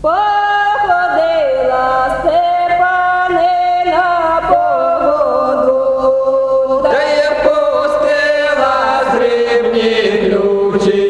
Походила степанина погоду, Та я пустила з ключі.